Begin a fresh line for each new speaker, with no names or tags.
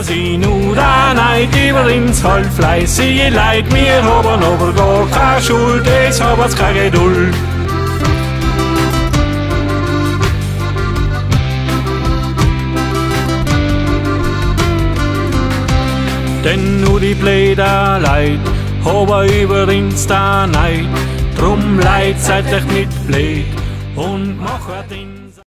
Aber sie nur da neid über ins Halbfleisch, sie leid mir haben aber gar keine Schuld, es habt's keine Geduld. Denn nur die Bläder leid, haben über ins da neid, drum leid seid euch mit Blät und machet ihn.